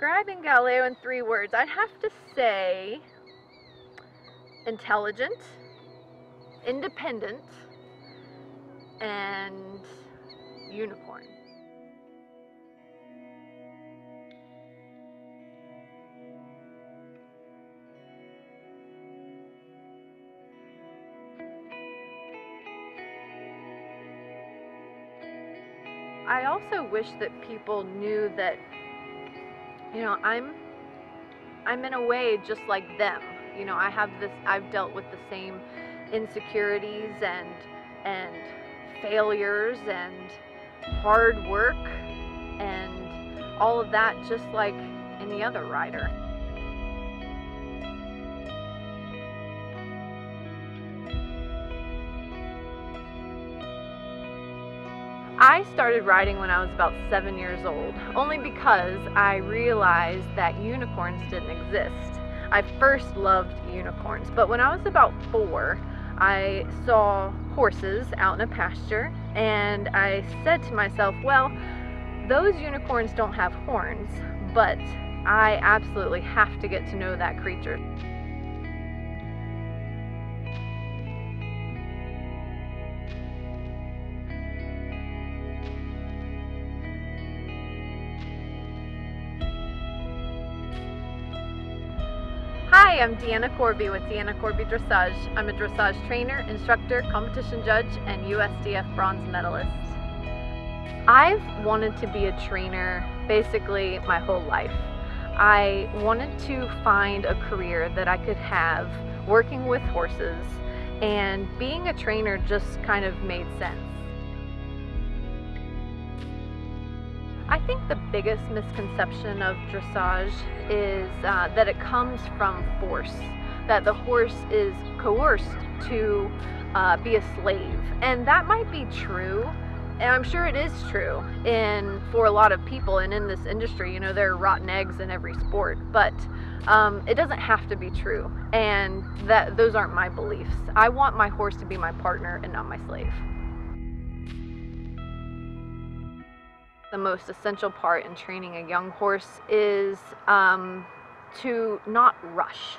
describing Galileo in three words, I'd have to say intelligent, independent, and unicorn. I also wish that people knew that you know, I'm I'm in a way just like them. You know, I have this I've dealt with the same insecurities and and failures and hard work and all of that just like any other rider. I started riding when I was about seven years old, only because I realized that unicorns didn't exist. I first loved unicorns, but when I was about four, I saw horses out in a pasture, and I said to myself, well, those unicorns don't have horns, but I absolutely have to get to know that creature. Hi, I'm Deanna Corby with Deanna Corby Dressage. I'm a dressage trainer, instructor, competition judge, and USDF bronze medalist. I've wanted to be a trainer basically my whole life. I wanted to find a career that I could have working with horses, and being a trainer just kind of made sense. I think the biggest misconception of dressage is uh, that it comes from force, that the horse is coerced to uh, be a slave. And that might be true, and I'm sure it is true in for a lot of people and in this industry. You know, there are rotten eggs in every sport, but um, it doesn't have to be true. And that those aren't my beliefs. I want my horse to be my partner and not my slave. The most essential part in training a young horse is um, to not rush,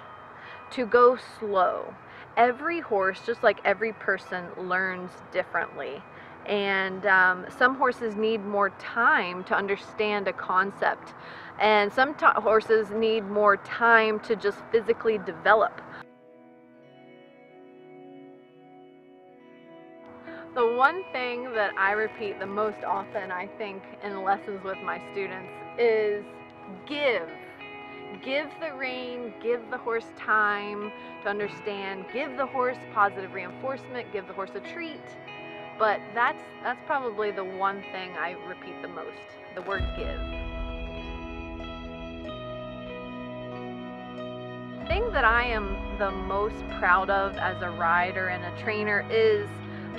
to go slow. Every horse, just like every person, learns differently. And um, some horses need more time to understand a concept, and some horses need more time to just physically develop. The one thing that I repeat the most often, I think, in lessons with my students is give. Give the rein, give the horse time to understand, give the horse positive reinforcement, give the horse a treat. But that's that's probably the one thing I repeat the most, the word give. The thing that I am the most proud of as a rider and a trainer is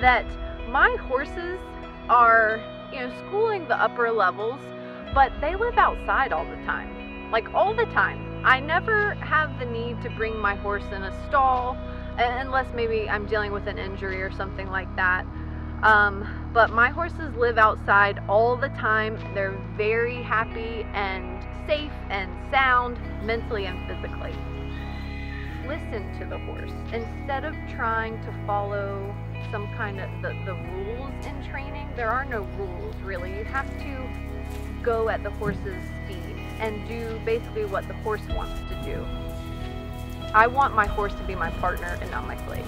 that my horses are, you know, schooling the upper levels, but they live outside all the time. Like all the time. I never have the need to bring my horse in a stall unless maybe I'm dealing with an injury or something like that. Um, but my horses live outside all the time. They're very happy and safe and sound mentally and physically. Listen to the horse instead of trying to follow some kind of the, the rules in training. There are no rules really. You have to go at the horse's speed and do basically what the horse wants to do. I want my horse to be my partner and not my slave.